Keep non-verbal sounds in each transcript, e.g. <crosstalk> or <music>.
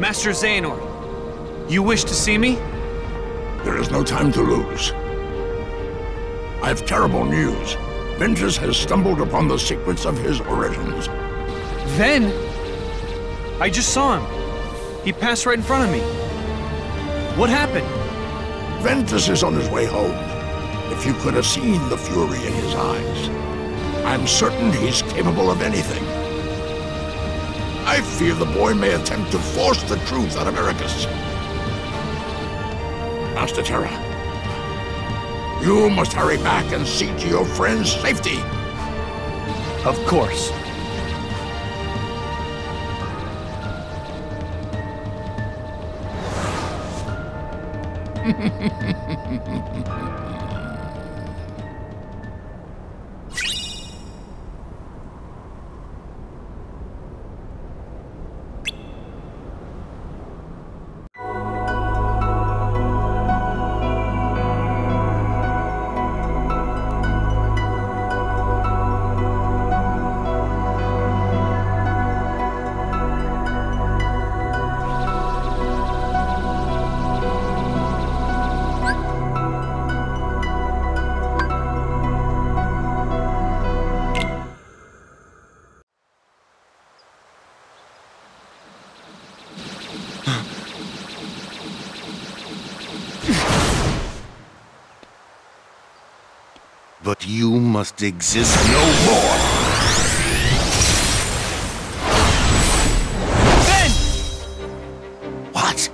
Master Xehanort, you wish to see me? There is no time to lose. I have terrible news. Ventus has stumbled upon the secrets of his origins. Ven? I just saw him. He passed right in front of me. What happened? Ventus is on his way home. If you could have seen the fury in his eyes, I'm certain he's capable of anything. I fear the boy may attempt to force the truth of Eraqus. Master Terra, you must hurry back and see to your friend's safety. Of course. <laughs> But you must exist no more! Ven! What?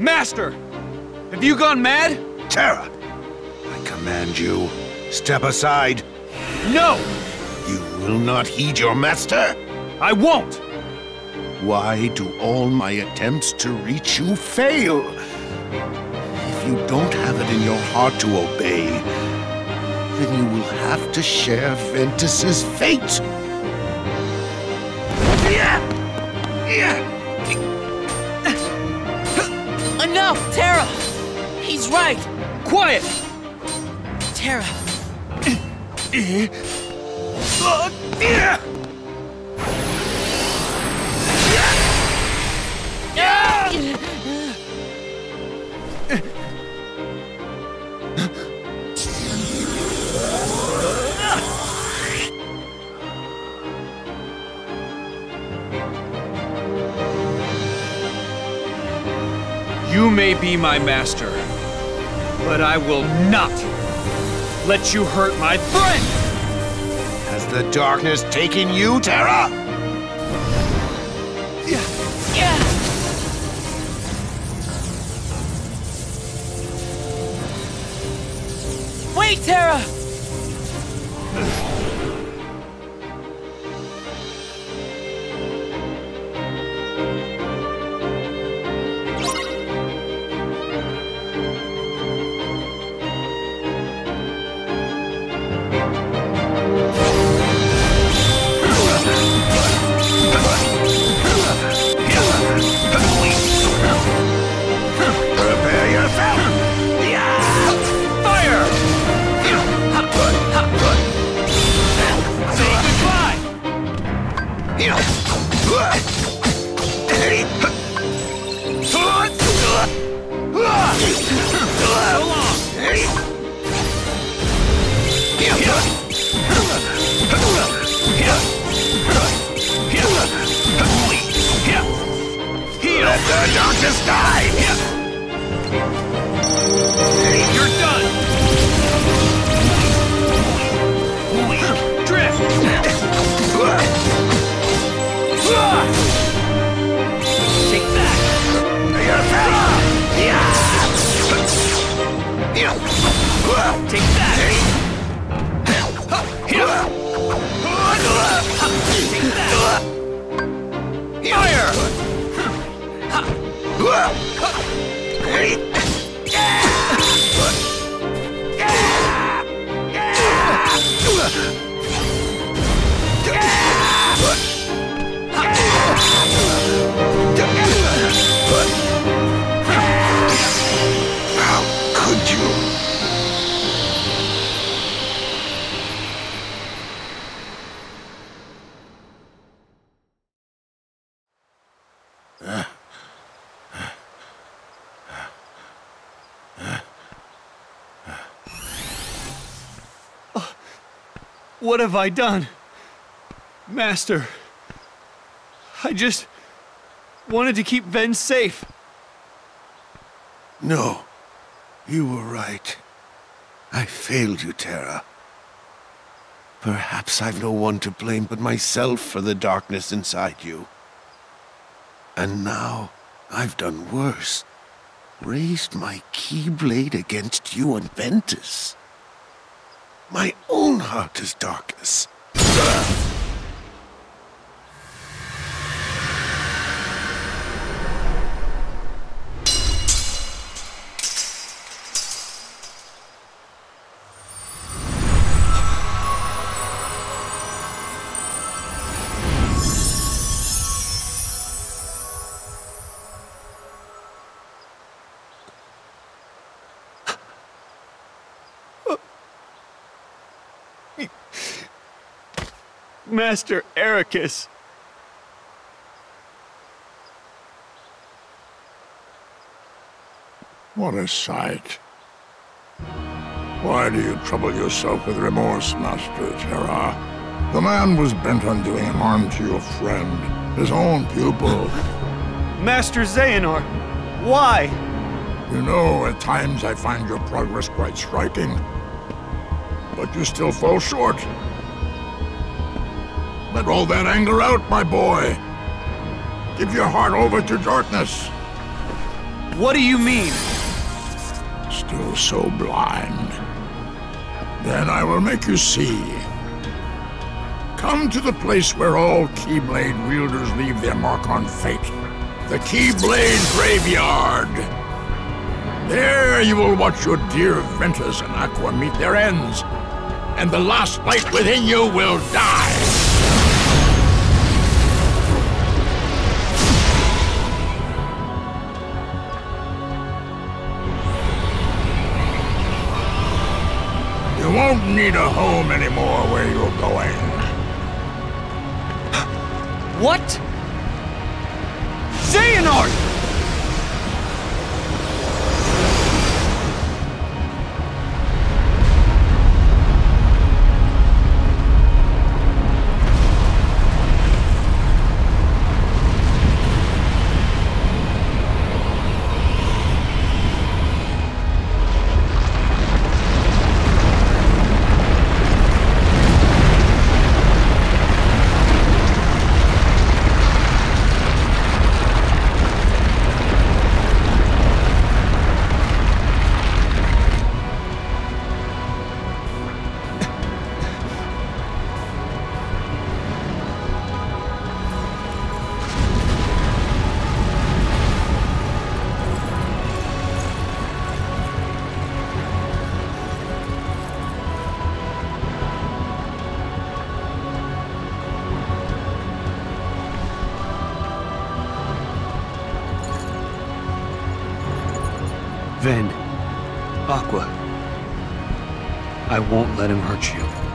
Master! Have you gone mad? Terra! I command you, step aside. No! You will not heed your master? I won't! Why do all my attempts to reach you fail? If you don't have it in your heart to obey, then you will have to share Ventus's fate. Enough, Terra! He's right! Quiet! Terra, may be my master, but I will not let you hurt my friend! Has the darkness taken you, Terra? yeah! Wait, Terra! What have I done? Master, I just wanted to keep Ven safe. No, you were right. I failed you, Terra. Perhaps I've no one to blame but myself for the darkness inside you. And now, I've done worse. Raised my Keyblade against you and Ventus. My own heart is darkness. <laughs> Master Eraqus. What a sight. Why do you trouble yourself with remorse, Master Terra? The man was bent on doing harm to your friend, his own pupil. <laughs> Master Xehanort, why? You know, at times I find your progress quite striking. But you still fall short. Let all that anger out, my boy. Give your heart over to darkness. What do you mean? Still so blind. Then I will make you see. Come to the place where all Keyblade wielders leave their mark on fate. The Keyblade Graveyard. There you will watch your dear Ventus and Aqua meet their ends. And the last light within you will die. You won't need a home anymore where you're going. What? Xehanort! Ven. Aqua. I won't let him hurt you.